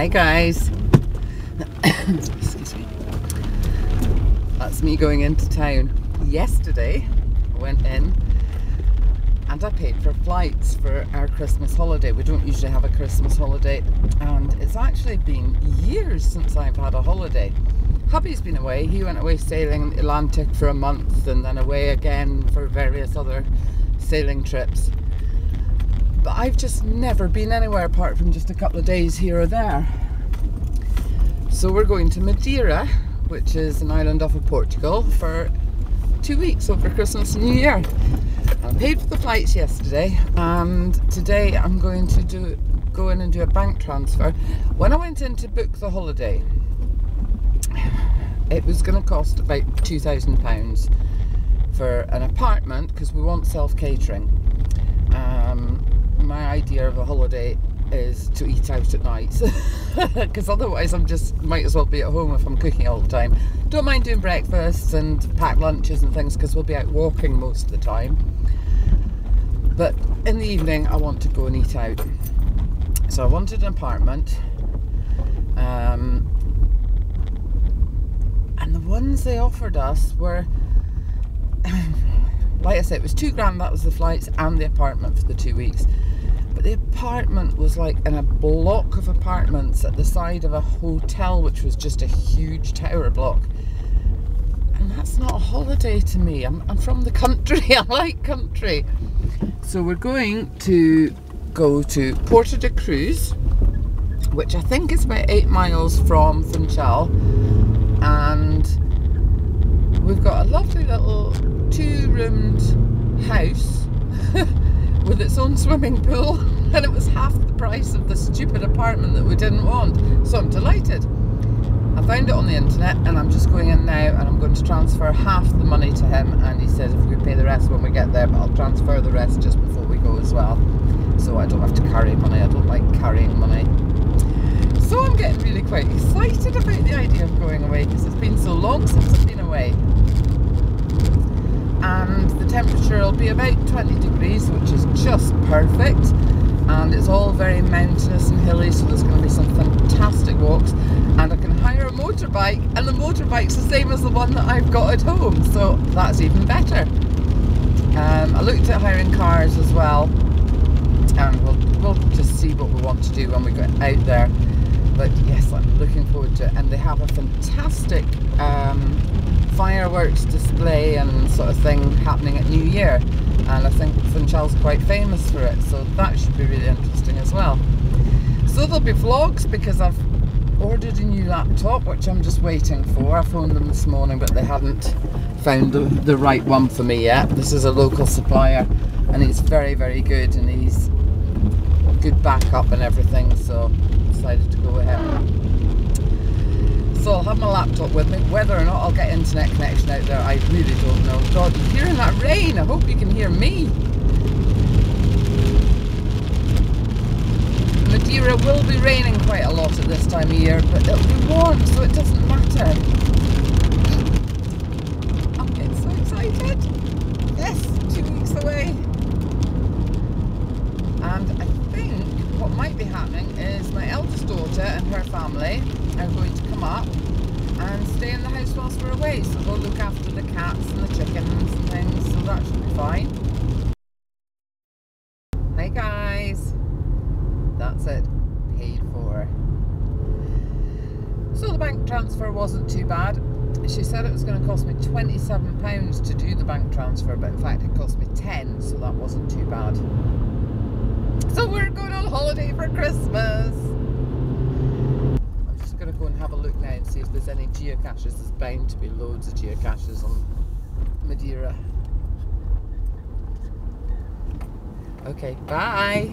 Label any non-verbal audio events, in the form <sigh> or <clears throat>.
Hi guys. <coughs> Excuse me. That's me going into town. Yesterday I went in and I paid for flights for our Christmas holiday. We don't usually have a Christmas holiday and it's actually been years since I've had a holiday. Hubby's been away. He went away sailing in the Atlantic for a month and then away again for various other sailing trips. But I've just never been anywhere apart from just a couple of days here or there. So we're going to Madeira, which is an island off of Portugal, for two weeks over Christmas and New Year. I paid for the flights yesterday, and today I'm going to do go in and do a bank transfer. When I went in to book the holiday, it was going to cost about two thousand pounds for an apartment because we want self catering. Um, my idea of a holiday is to eat out at night <laughs> because otherwise I'm just might as well be at home if I'm cooking all the time. Don't mind doing breakfasts and pack lunches and things because we'll be out walking most of the time. But in the evening I want to go and eat out. So I wanted an apartment. Um, and the ones they offered us were <clears throat> like I said, it was two grand, that was the flights and the apartment for the two weeks. But the apartment was like in a block of apartments at the side of a hotel, which was just a huge tower block. And that's not a holiday to me. I'm, I'm from the country, <laughs> I like country. So we're going to go to Porto da Cruz, which I think is about eight miles from Funchal. And we've got a lovely little two-roomed house <laughs> with its own swimming pool <laughs> and it was half the price of the stupid apartment that we didn't want. So I'm delighted. I found it on the internet and I'm just going in now and I'm going to transfer half the money to him and he says if we pay the rest when we get there but I'll transfer the rest just before we go as well. So I don't have to carry money. I don't like carrying money. So I'm getting really quite excited about the idea of going away because it's been so long since I've been away temperature will be about 20 degrees which is just perfect. And it's all very mountainous and hilly so there's going to be some fantastic walks. And I can hire a motorbike and the motorbike's the same as the one that I've got at home so that's even better. Um, I looked at hiring cars as well and we'll, we'll just see what we want to do when we get out there. But yes I'm looking forward to it and they have a fantastic um, fireworks display and sort of thing happening at New Year and I think Funchal's quite famous for it so that should be really interesting as well. So there'll be vlogs because I've ordered a new laptop which I'm just waiting for. I phoned them this morning but they hadn't found the, the right one for me yet. This is a local supplier and he's very very good and he's good backup and everything so decided to go ahead. So I'll have my laptop with me. Whether or not I'll get internet connection out there, I really don't know. God, you're hearing that rain. I hope you can hear me. Madeira will be raining quite a lot at this time of year, but it'll be warm, so it doesn't matter. I'm getting so excited. Yes, two weeks away. And I think what might be happening is my eldest daughter and her family are going to come up and stay in the house whilst we're away. So they'll look after the cats and the chickens and things, so that should be fine. Hey guys, that's it, paid for. So the bank transfer wasn't too bad. She said it was going to cost me £27 to do the bank transfer, but in fact it cost me 10 so that wasn't too bad. So we're going on holiday for Christmas going to go and have a look now and see if there's any geocaches. There's bound to be loads of geocaches on Madeira. Okay, bye.